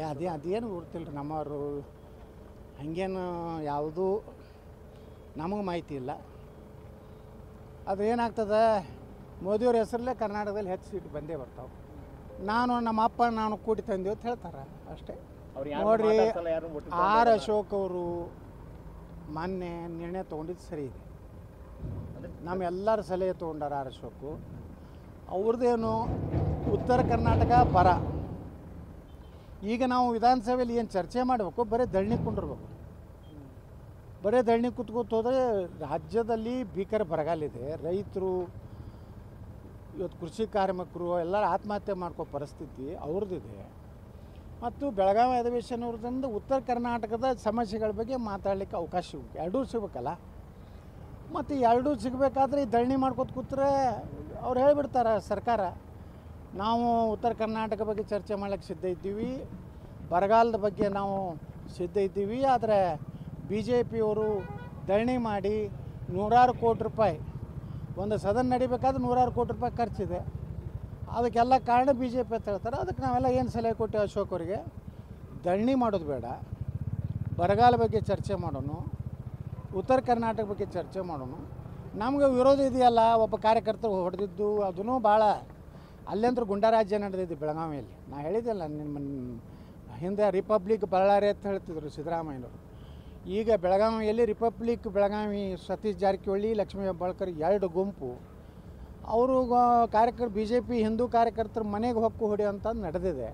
ಏ ಅದೇ ಅದೇನು ಗೊತ್ತಿಲ್ಲ ರೀ ನಮ್ಮವರು ಹಂಗೇನು ಯಾವುದೂ ನಮಗೆ ಮಾಹಿತಿ ಇಲ್ಲ. ಅದು ಏನಾಗ್ತದೆ ಮೋದಿಯವ್ರ ಹೆಸರಲ್ಲೇ ಕರ್ನಾಟಕದಲ್ಲಿ ಹೆಚ್ಚು ಸೀಟ್ ಬಂದೇ ಬರ್ತಾವೆ. ನಾನು ನಮ್ಮ ಅಪ್ಪ ನಾನು ಕೂಡಿ ತಂದೆ ಅಂತ ಹೇಳ್ತಾರೆ ಅಷ್ಟೇ. ನೋಡ್ರಿ ಆರ್ ಅಶೋಕ್ ಅವರು ಮೊನ್ನೆ ನಿರ್ಣಯ ತೊಗೊಂಡಿದ್ದು ಸರಿ ಇದೆ. ಅಂದ್ರೆ ನಮ್ಮೆಲ್ಲರ ಸಲಹೆ ತೊಗೊಂಡಾರ ಆರ್ ಅಶೋಕು. ಅವ್ರದ್ದೇನು ಉತ್ತರ ಕರ್ನಾಟಕ ಬರ. ಈಗ ನಾವು ವಿಧಾನಸಭೆಯಲ್ಲಿ ಏನು ಚರ್ಚೆ ಮಾಡಬೇಕು, ಬರೀ ದಳ್ಳಿ ಕುಂಡಿರ್ಬೇಕು. ಬರೀ ದಳ್ಳಿ ಕುತ್ಕೋತ ಹೋದರೆ ರಾಜ್ಯದಲ್ಲಿ ಭೀಕರ ಬರಗಾಲಿದೆ ರೈತರು, ಇವತ್ತು ಕೃಷಿ ಕಾರ್ಮಿಕರು ಎಲ್ಲರೂ ಆತ್ಮಹತ್ಯೆ ಮಾಡ್ಕೋ ಪರಿಸ್ಥಿತಿ ಅವ್ರದ್ದಿದೆ. ಮತ್ತು ಬೆಳಗಾವಿ ಅಧಿವೇಶನ ಉತ್ತರ ಕರ್ನಾಟಕದ ಸಮಸ್ಯೆಗಳ ಬಗ್ಗೆ ಮಾತಾಡಲಿಕ್ಕೆ ಅವಕಾಶ ಸಿಗಬೇಕು. ಎರಡೂ ಸಿಗಬೇಕಲ್ಲ? ಮತ್ತು ಎರಡೂ ಸಿಗಬೇಕಾದ್ರೆ ಈ ಧರಣಿ ಮಾಡ್ಕೋತ ಕೂತ್ರೆ ಅವ್ರು ಹೇಳಿಬಿಡ್ತಾರೆ ಸರ್ಕಾರ. ನಾವು ಉತ್ತರ ಕರ್ನಾಟಕ ಬಗ್ಗೆ ಚರ್ಚೆ ಮಾಡ್ಲಿಕ್ಕೆ ಸಿದ್ಧ ಇದ್ದೀವಿ. ಬರಗಾಲದ ಬಗ್ಗೆ ನಾವು ಸಿದ್ಧ ಇದ್ದೀವಿ. ಆದರೆ ಬಿ ಜೆ ಪಿಯವರು ಧರಣಿ ಮಾಡಿ ನೂರಾರು ಕೋಟಿ ರೂಪಾಯಿ, ಒಂದು ಸದನ ನಡಿಬೇಕಾದ್ರೆ ನೂರಾರು ಕೋಟಿ ರೂಪಾಯಿ ಖರ್ಚಿದೆ. ಅದಕ್ಕೆಲ್ಲ ಕಾರಣ ಬಿ ಜೆ ಪಿ ಅಂತ ಹೇಳ್ತಾರೆ. ಅದಕ್ಕೆ ನಾವೆಲ್ಲ ಏನು ಸಲಹೆ ಕೊಟ್ಟೆ ಅಶೋಕ್ ಅವರಿಗೆ? ಧರಣಿ ಮಾಡೋದು ಬೇಡ. ಬರಗಾಲ ಬಗ್ಗೆ ಚರ್ಚೆ ಮಾಡೋಣ ಉತ್ತರ ಕರ್ನಾಟಕ ಬಗ್ಗೆ ಚರ್ಚೆ ಮಾಡೋಣ ನಮಗೆ ವಿರೋಧ ಇದೆಯಲ್ಲ, ಒಬ್ಬ ಕಾರ್ಯಕರ್ತರು ಹೊಡೆದಿದ್ದು ಅದೂ ಭಾಳ ಅಲ್ಲೆಂದ್ರೆ ಗುಂಡಾರಾಜ್ಯ ನಡೆದಿದ್ದು ಬೆಳಗಾವಿಯಲ್ಲಿ. ನಾ ಹೇಳಿದ್ದೆಲ್ಲ ನಿಮ್ಮ ಹಿಂದೆ ರಿಪಬ್ಲಿಕ್ ಬಳ್ಳಾರಿ ಅಂತ ಹೇಳ್ತಿದ್ರು ಸಿದ್ದರಾಮಯ್ಯನವರು. ಈಗ ಬೆಳಗಾವಿಯಲ್ಲಿ ರಿಪಬ್ಲಿಕ್ ಬೆಳಗಾವಿ ಸತೀಶ್ ಜಾರಕಿಹೊಳಿ, ಲಕ್ಷ್ಮೀ ಹೆಬ್ಬಾಳ್ಕರ್ ಎರಡು ಗುಂಪು. ಅವರು ಕಾರ್ಯಕರ್ತ ಬಿ ಜೆ ಪಿ ಹಿಂದೂ ಕಾರ್ಯಕರ್ತರು ಮನೆಗೆ ಹೊಕ್ಕು ಹೊಡೆಯುವಂಥದ್ದು ನಡೆದಿದೆ.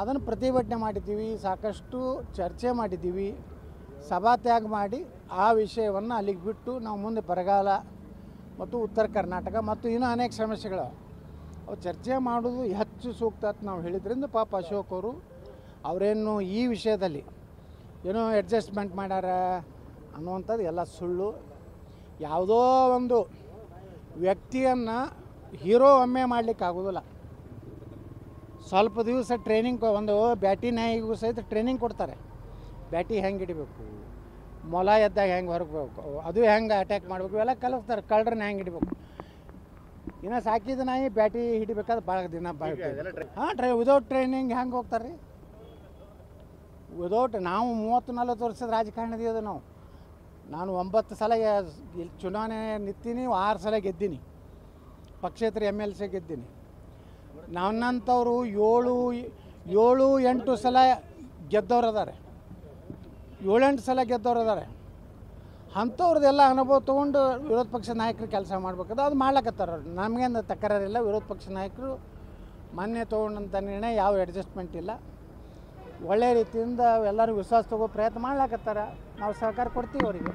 ಅದನ್ನು ಪ್ರತಿಭಟನೆ ಮಾಡಿದ್ದೀವಿ, ಸಾಕಷ್ಟು ಚರ್ಚೆ ಮಾಡಿದ್ದೀವಿ. ಸಭಾತ್ಯಾಗ ಮಾಡಿ ಆ ವಿಷಯವನ್ನು ಅಲ್ಲಿಗೆ ಬಿಟ್ಟು ನಾವು ಮುಂದೆ ಬರಗಾಲ ಮತ್ತು ಉತ್ತರ ಕರ್ನಾಟಕ ಮತ್ತು ಇನ್ನೂ ಅನೇಕ ಸಮಸ್ಯೆಗಳು. ಅವು ಚರ್ಚೆ ಮಾಡೋದು ಹೆಚ್ಚು ಸೂಕ್ತ ಅಂತ ನಾವು ಹೇಳಿದ್ರಿಂದ ಪಾಪ ಅಶೋಕ್ ಅವರು ಅವರೇನು ಈ ವಿಷಯದಲ್ಲಿ ಏನೋ ಅಡ್ಜಸ್ಟ್ಮೆಂಟ್ ಮಾಡ್ಯಾರ ಅನ್ನುವಂಥದ್ದು ಎಲ್ಲ ಸುಳ್ಳು. ಯಾವುದೋ ಒಂದು ವ್ಯಕ್ತಿಯನ್ನು ಹೀರೋ ಒಮ್ಮೆ ಮಾಡಲಿಕ್ಕೆ ಆಗೋದಿಲ್ಲ ಸ್ವಲ್ಪ ದಿವಸ ಟ್ರೈನಿಂಗ್ ಒಂದು ಬ್ಯಾಟಿ ನಾಯಿಗೂ ಸಹಿತ ಟ್ರೈನಿಂಗ್ ಕೊಡ್ತಾರೆ. ಬ್ಯಾಟಿ ಹೆಂಗೆ ಹಿಡಿಬೇಕು? ಮೊಲ ಎದ್ದಾಗ ಹೆಂಗೆ ಹೊರಗಬೇಕು ಅದು ಹೆಂಗೆ ಅಟ್ಯಾಕ್ ಮಾಡಬೇಕು? ಇವೆಲ್ಲ ಕಲಿಸ್ತಾರೆ. ಕಳ್ಳರನ್ನ ಹೆಂಗೆ ಹಿಡಿಬೇಕು? ಇನ್ನು ಸಾಕಿದ ನಾಯಿ ಬ್ಯಾಟಿ ಹಿಡಿಬೇಕಾದ್ರೆ ಭಾಳ ದಿನ ಹಾ ಟ್ರೈ- ವಿದೌಟ್ ಟ್ರೈನಿಂಗ್ ಹೆಂಗೆ ಹೋಗ್ತಾರೆ ರೀ ವಿದೌಟ್ ನಾವು ಮೂವತ್ತು ನಲ್ವತ್ತು ವರ್ಷದ ರಾಜಕಾರಣದ ನಾವು. ನಾನು ಒಂಬತ್ತು ಸಲ ಇಲ್ಲಿ ಚುನಾವಣೆ ನಿಂತೀನಿ ಆರು ಸಲ ಗೆದ್ದೀನಿ. ಪಕ್ಷೇತರ ಎಂ ಎಲ್ ಸಿ ಗೆದ್ದೀನಿ. ನನ್ನಂಥವ್ರು ಏಳು ಏಳು ಎಂಟು ಸಲ ಗೆದ್ದವ್ರು ಅದಾರೆ ಏಳೆಂಟು ಸಲ ಗೆದ್ದವ್ರು ಅದಾರೆ ಅಂಥವ್ರದ್ದೆಲ್ಲ ಅನುಭವ ತೊಗೊಂಡು ವಿರೋಧ ಪಕ್ಷ ನಾಯಕರು ಕೆಲಸ ಮಾಡ್ಬೇಕದ ಅದು ಮಾಡ್ಲಕತ್ತಾರ. ನಮಗೇನು ತಕರಾರಿಲ್ಲ, ವಿರೋಧ ಪಕ್ಷ ನಾಯಕರು ಮೊನ್ನೆ ತೊಗೊಂಡಂಥ ನಿರ್ಣಯ ಯಾವ ಅಡ್ಜಸ್ಟ್ಮೆಂಟ್ ಇಲ್ಲ. ಒಳ್ಳೆಯ ರೀತಿಯಿಂದ ಎಲ್ಲರೂ ವಿಶ್ವಾಸ ತಗೋ ಪ್ರಯತ್ನ ಮಾಡ್ಲಕತ್ತಾರ. ನಾವು ಸಹಕಾರ ಕೊಡ್ತೀವಿ ಅವರಿಗೆ.